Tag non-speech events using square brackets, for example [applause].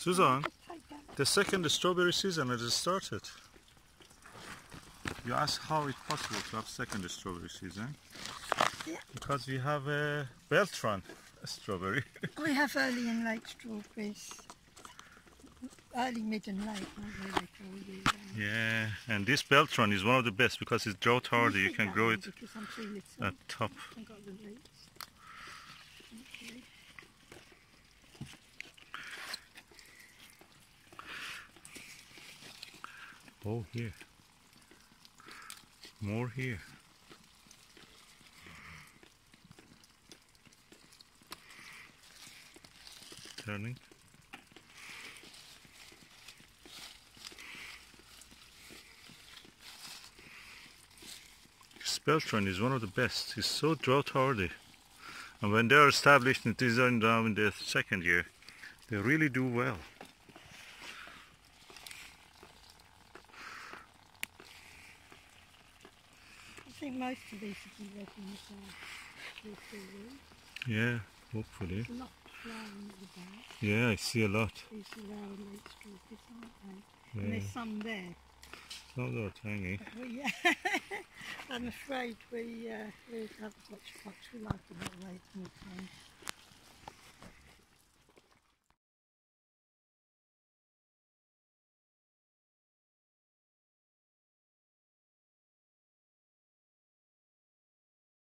Susan, the second strawberry season has started. You ask how it's possible to have second strawberry season? Yeah. Because we have a Beltran strawberry. [laughs] We have early and late strawberries. Early, mid and late, aren't they? They call you. Um, yeah, and this Beltran is one of the best because it's drought hardy. You can grow it at top. I got the roots. Thank you. Oh, here. More here. Turning. Speltron is one of the best. It's so drought hardy. And when they're established and designed now in their second year, they really do well. Think most of these will be ready in three weeks. Yeah, hopefully. There's a lot at the back. Yeah, I see a lot. These are our late strawberries, aren't they? Yeah. And there's some there. Some are tangy. But we, I'm afraid we uh, we haven't got much. We like them that way.